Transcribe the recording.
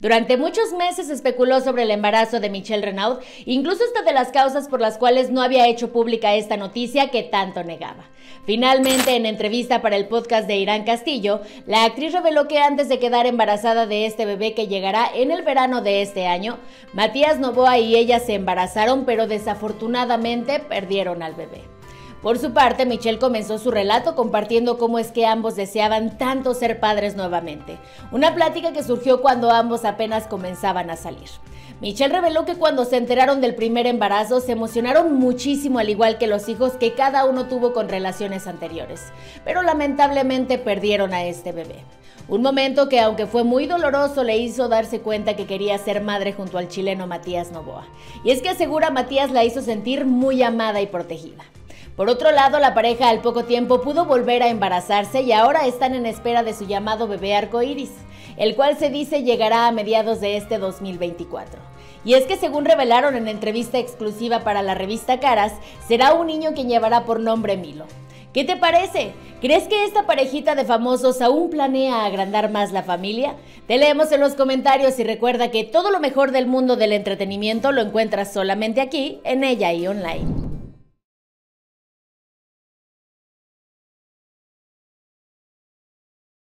Durante muchos meses especuló sobre el embarazo de Michelle Renaud, incluso hasta de las causas por las cuales no había hecho pública esta noticia que tanto negaba. Finalmente, en entrevista para el podcast de Irán Castillo, la actriz reveló que antes de quedar embarazada de este bebé que llegará en el verano de este año, Matías Novoa y ella se embarazaron, pero desafortunadamente perdieron al bebé. Por su parte, Michelle comenzó su relato compartiendo cómo es que ambos deseaban tanto ser padres nuevamente, una plática que surgió cuando ambos apenas comenzaban a salir. Michelle reveló que cuando se enteraron del primer embarazo se emocionaron muchísimo al igual que los hijos que cada uno tuvo con relaciones anteriores, pero lamentablemente perdieron a este bebé. Un momento que aunque fue muy doloroso le hizo darse cuenta que quería ser madre junto al chileno Matías Novoa. Y es que asegura Matías la hizo sentir muy amada y protegida. Por otro lado, la pareja al poco tiempo pudo volver a embarazarse y ahora están en espera de su llamado bebé arcoíris, el cual se dice llegará a mediados de este 2024. Y es que según revelaron en entrevista exclusiva para la revista Caras, será un niño quien llevará por nombre Milo. ¿Qué te parece? ¿Crees que esta parejita de famosos aún planea agrandar más la familia? Te leemos en los comentarios y recuerda que todo lo mejor del mundo del entretenimiento lo encuentras solamente aquí, en ella y online.